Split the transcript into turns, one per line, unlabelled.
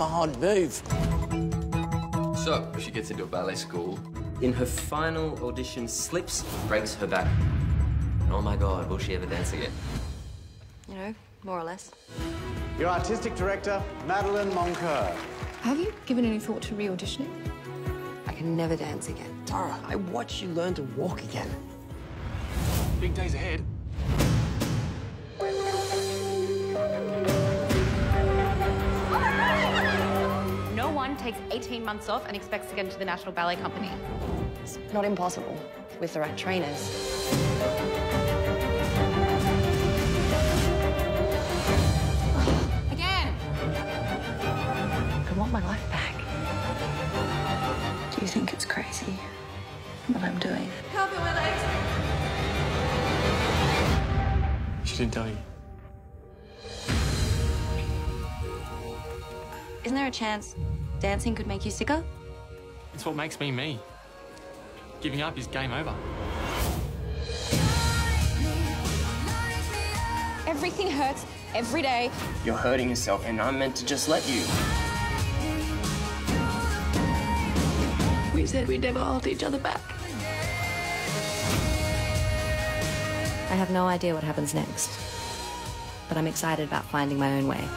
a hard move.
So, she gets into a ballet school.
In her final audition, slips, breaks her back. And oh my god, will she ever dance again?
You know, more or less.
Your artistic director, Madeline Moncur.
Have you given any thought to re-auditioning?
I can never dance again.
Tara, I watched you learn to walk again.
Big days ahead.
No one takes 18 months off and expects to get into the National Ballet Company.
It's not impossible with the right trainers.
Again!
I want my life back. Do you think it's crazy what I'm doing?
Help me with it!
She didn't tell you.
Isn't there a chance dancing could make you sicker?
It's what makes me me. Giving up is game over.
Everything hurts every day.
You're hurting yourself, and I'm meant to just let you.
We said we'd never hold each other back.
I have no idea what happens next, but I'm excited about finding my own way.